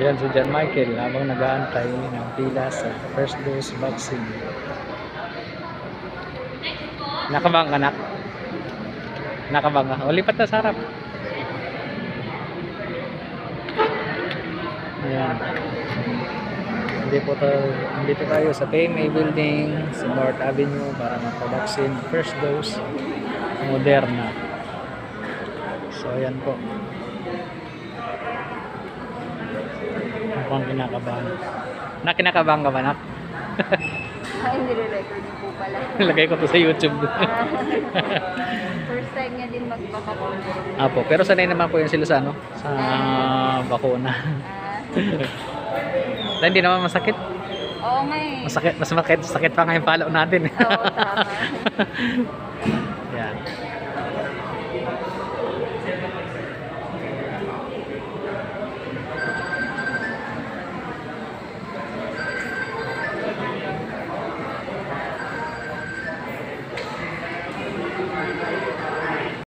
Yan si John Michael habang nag-aantay ng pila sa first dose vaccine. Nakabang ka na? Nakabang ka? O lipat na sa harap. Ayan. Hindi po tayo, dito tayo sa PMA Building sa North Avenue para magpa-vaccine first dose Moderna. So ayan po. Mukhang kinakabahan. Na kinakabahan ka ba na? Ay, nire-record po pala. Lagay ko to sa YouTube. First time niya din magpapakuna. Apo, pero sanay naman po yun sila sa ano? Sa bakuna. Ah, hindi naman masakit. oo nga eh. Masakit, mas masakit, sakit pa nga yung palo natin. Oo, tama. Yan.